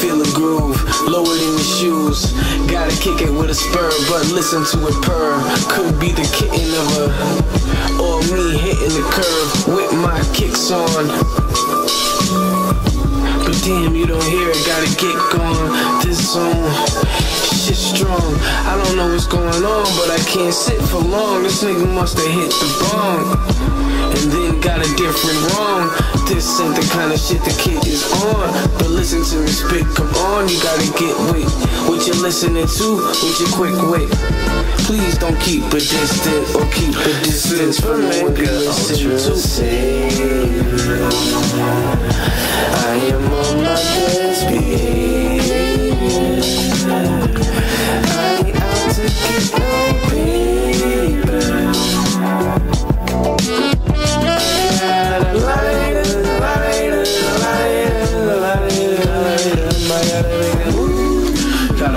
feel a groove. Lower than your shoes. Gotta kick it with a spur, but listen to it purr. Could be the kitten of a, or me hitting the curve with my kicks on. Damn, you don't hear it, gotta get going. This song, shit strong. I don't know what's going on, but I can't sit for long. This nigga must have hit the bong. And then got a different wrong. This ain't the kind of shit the kid is on. But listen to me spit, come on, you gotta get with what you're listening to with your quick wit. Please don't keep a distance or keep a distance from what you listen to. I am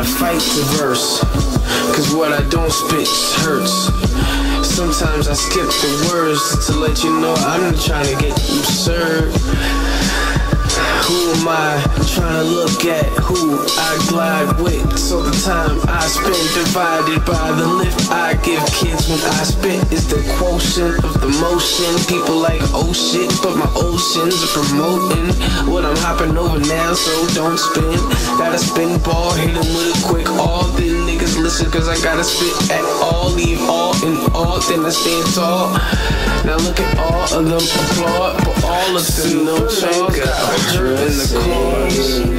Gotta fight the verse, cause what I don't spit hurts. Sometimes I skip the words to let you know I'm not trying to get served. Who am I trying to look at? Who I glide with? So the time I spend divided by the lift I give kids when I spit is the quotient of the motion. People like oh shit, but my oceans are promoting what I'm hopping over now, so don't spin. Gotta spin ball, hit 'em with a quick all. Then niggas listen, cause I gotta spit at all, leave all in all, then I stand tall. Now look at all of them applaud, but all of them no charge. Got drip in the chorus.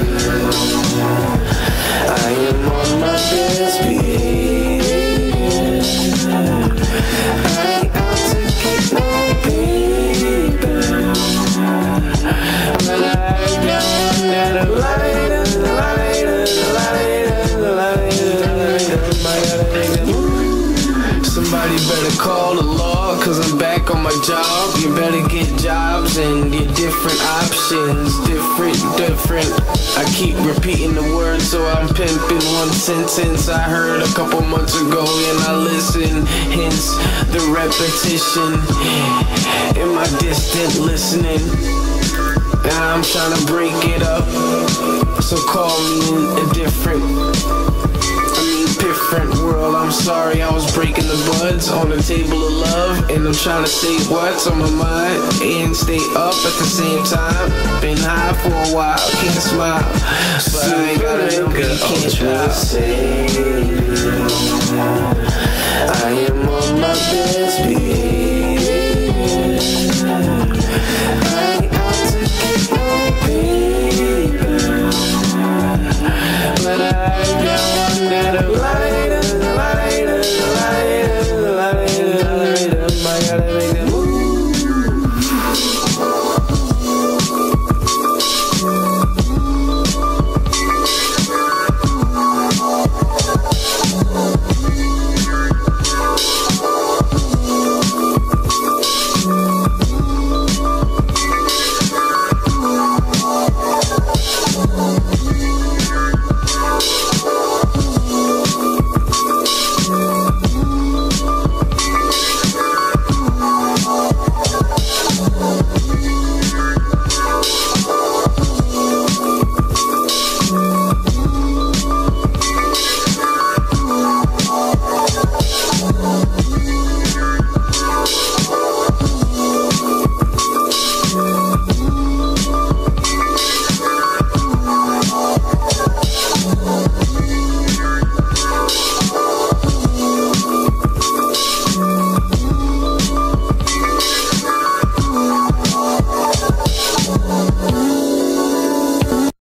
My job. You better get jobs and get different options. Different, different. I keep repeating the word, so I'm pimping one sentence I heard a couple months ago, and I listen. Hence the repetition in my distant listening. Now I'm trying to break it up, so call me a different I mean, different sorry, I was breaking the buds. On the table of love, and I'm trying to say what's on my mind. And stay up at the same time. Been high for a while, can't smile, but I ain't got a number, you can't savior. I am on my best